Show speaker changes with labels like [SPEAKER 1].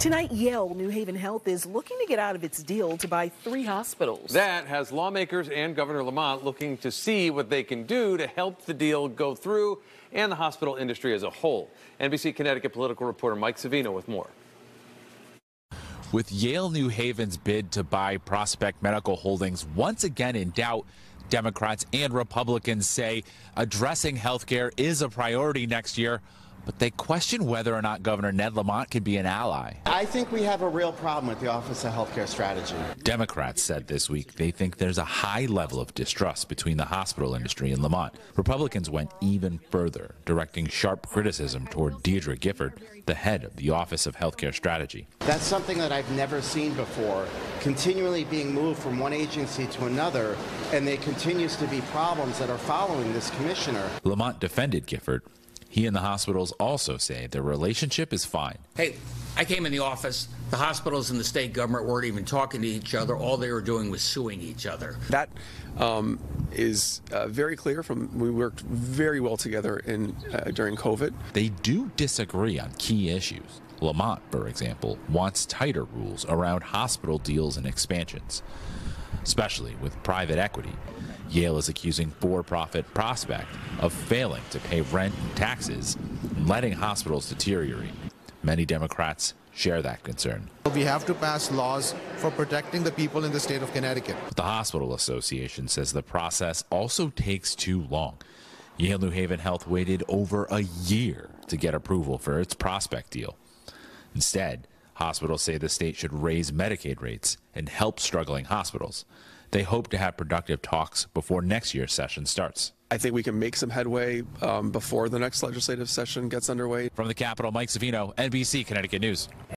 [SPEAKER 1] Tonight, Yale New Haven Health is looking to get out of its deal to buy three hospitals.
[SPEAKER 2] That has lawmakers and Governor Lamont looking to see what they can do to help the deal go through and the hospital industry as a whole. NBC Connecticut political reporter Mike Savino with more.
[SPEAKER 3] With Yale New Haven's bid to buy Prospect Medical Holdings once again in doubt, Democrats and Republicans say addressing health care is a priority next year but they question whether or not Governor Ned Lamont can be an ally.
[SPEAKER 4] I think we have a real problem with the Office of Healthcare Strategy.
[SPEAKER 3] Democrats said this week they think there's a high level of distrust between the hospital industry and Lamont. Republicans went even further, directing sharp criticism toward Deirdre Gifford, the head of the Office of Healthcare Strategy.
[SPEAKER 4] That's something that I've never seen before, continually being moved from one agency to another, and there continues to be problems that are following this commissioner.
[SPEAKER 3] Lamont defended Gifford, he and the hospitals also say their relationship is fine.
[SPEAKER 5] Hey, I came in the office. The hospitals and the state government weren't even talking to each other. All they were doing was suing each other.
[SPEAKER 6] That um, is uh, very clear. From we worked very well together in uh, during COVID.
[SPEAKER 3] They do disagree on key issues. Lamont, for example, wants tighter rules around hospital deals and expansions, especially with private equity. Yale is accusing for profit Prospect of failing to pay rent and taxes and letting hospitals deteriorate. Many Democrats share that concern.
[SPEAKER 7] We have to pass laws for protecting the people in the state of Connecticut.
[SPEAKER 3] The Hospital Association says the process also takes too long. Yale New Haven Health waited over a year to get approval for its Prospect deal. Instead, hospitals say the state should raise Medicaid rates and help struggling hospitals. They hope to have productive talks before next year's session starts.
[SPEAKER 6] I think we can make some headway um, before the next legislative session gets underway.
[SPEAKER 3] From the Capitol, Mike Savino, NBC Connecticut News.